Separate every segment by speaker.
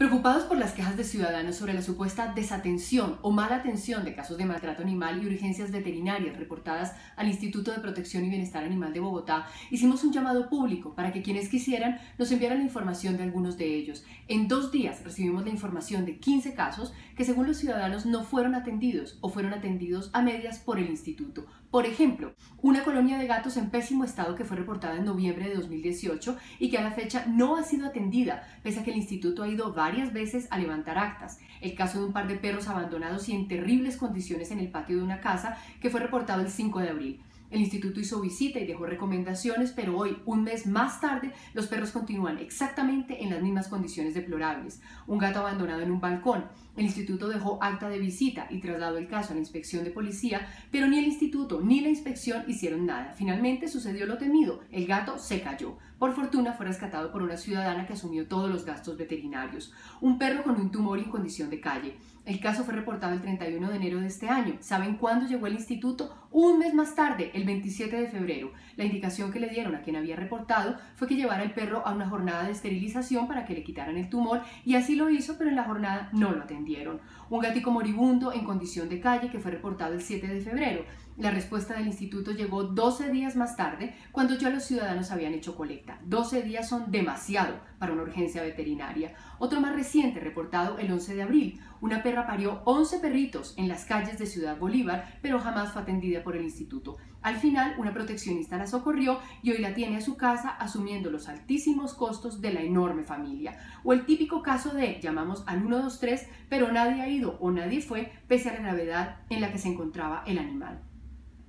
Speaker 1: Preocupados por las quejas de ciudadanos sobre la supuesta desatención o mala atención de casos de maltrato animal y urgencias veterinarias reportadas al Instituto de Protección y Bienestar Animal de Bogotá, hicimos un llamado público para que quienes quisieran nos enviaran la información de algunos de ellos. En dos días recibimos la información de 15 casos que según los ciudadanos no fueron atendidos o fueron atendidos a medias por el instituto. Por ejemplo, una colonia de gatos en pésimo estado que fue reportada en noviembre de 2018 y que a la fecha no ha sido atendida, pese a que el instituto ha ido varias veces a levantar actas. El caso de un par de perros abandonados y en terribles condiciones en el patio de una casa que fue reportado el 5 de abril. El instituto hizo visita y dejó recomendaciones, pero hoy, un mes más tarde, los perros continúan exactamente en las mismas condiciones deplorables. Un gato abandonado en un balcón. El instituto dejó acta de visita y trasladó el caso a la inspección de policía, pero ni el instituto ni la inspección hicieron nada. Finalmente sucedió lo temido. El gato se cayó. Por fortuna fue rescatado por una ciudadana que asumió todos los gastos veterinarios. Un perro con un tumor y en condición de calle. El caso fue reportado el 31 de enero de este año. ¿Saben cuándo llegó el instituto? Un mes más tarde, el 27 de febrero. La indicación que le dieron a quien había reportado fue que llevara el perro a una jornada de esterilización para que le quitaran el tumor y así lo hizo, pero en la jornada no lo atendieron. Un gatico moribundo en condición de calle que fue reportado el 7 de febrero. La respuesta del instituto llegó 12 días más tarde, cuando ya los ciudadanos habían hecho colecta. 12 días son demasiado para una urgencia veterinaria. Otro más reciente, reportado el 11 de abril. Una perra parió 11 perritos en las calles de Ciudad Bolívar, pero jamás fue atendida por el instituto. Al final, una proteccionista la socorrió y hoy la tiene a su casa asumiendo los altísimos costos de la enorme familia. O el típico caso de llamamos al 123, pero nadie ha ido o nadie fue, pese a la gravedad en la que se encontraba el animal.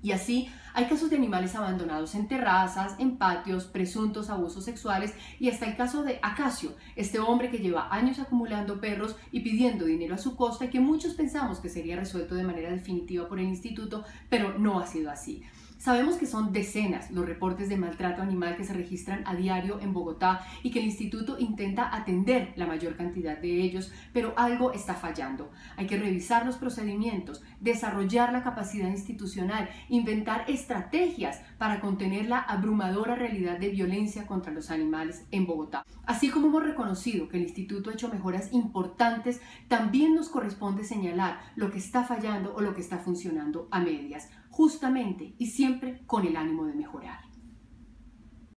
Speaker 1: Y así hay casos de animales abandonados en terrazas, en patios, presuntos abusos sexuales y hasta el caso de Acacio, este hombre que lleva años acumulando perros y pidiendo dinero a su costa y que muchos pensamos que sería resuelto de manera definitiva por el instituto, pero no ha sido así. Sabemos que son decenas los reportes de maltrato animal que se registran a diario en Bogotá y que el instituto intenta atender la mayor cantidad de ellos, pero algo está fallando. Hay que revisar los procedimientos, desarrollar la capacidad institucional, inventar estrategias para contener la abrumadora realidad de violencia contra los animales en Bogotá. Así como hemos reconocido que el instituto ha hecho mejoras importantes, también nos corresponde señalar lo que está fallando o lo que está funcionando a medias justamente y siempre con el ánimo de mejorar.